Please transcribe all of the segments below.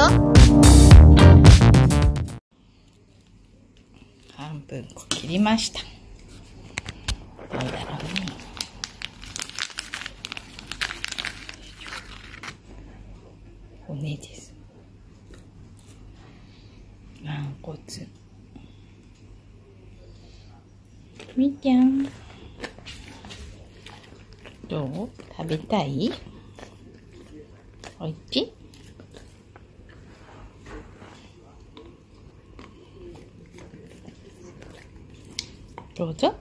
よ。半分こ切りました。どうだろうね。骨です。軟骨。みーちゃん。どう？食べたい？おいしい？どうぞ。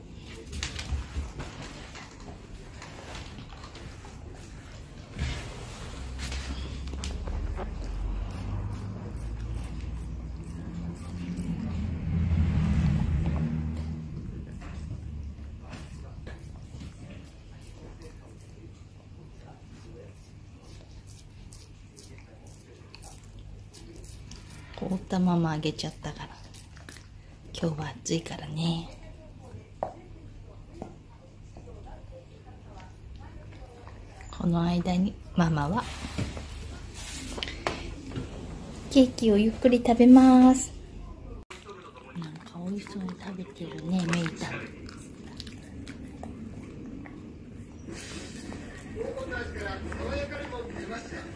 凍ったままあげちゃったから今日は暑いからねの間にママは。ケーキをゆっくり食べます。なんか美味しそうに食べてるねメイタう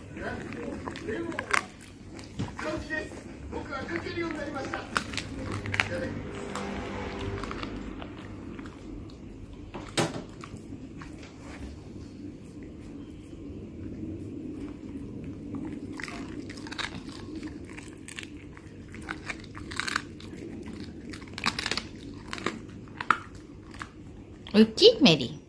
ちメリー